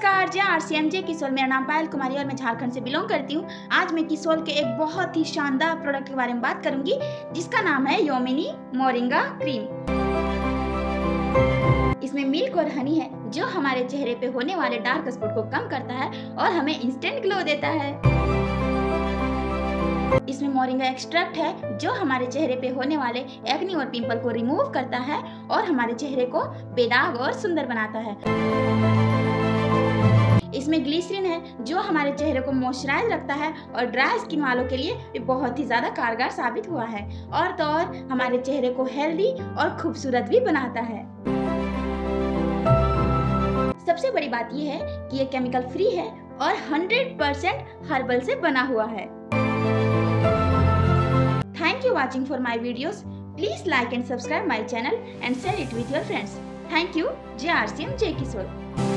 नमस्कार, जय are C M J किशोर। मेरा नाम पायल कुमारी और मैं झारखंड से बिलोंग करती हूँ। आज मैं किशोर के एक बहुत ही शानदार प्रोडक्ट के बारे में बात करूँगी, जिसका नाम है योमिनी मोरिंगा क्रीम इसमें मिल्क और हनी है, जो हमारे चेहरे पे होने वाले डार्क स्पॉट को कम करता है और हमें इंस्टेंट ग्लो देता है। इसमें मोरिंगा एक्सट्रैक्ट है, जो हमारे चेहरे पे होने वाले एक्नी और पिंपल को रिमूव करता है और हमारे चेहरे को बेदाग और सुंदर बनाता है। इसमें ग्लिसरीन है, जो हमारे चेहरे को मॉइस्चराइज रखता है और ड्राई स्किन वालों के लिए बहुत ही ज़्यादा कारगर साबित हुआ है। और तो और, हमारे चेहरे को हेल्दी और खूबसूरत भी बनाता है। सबसे बड़ी बात यह है कि ये केमिकल फ्री है और 100% हर्बल से बना हुआ है। Thank you watching for my videos please like and subscribe my channel and share it with your friends thank you J R C M J Kishore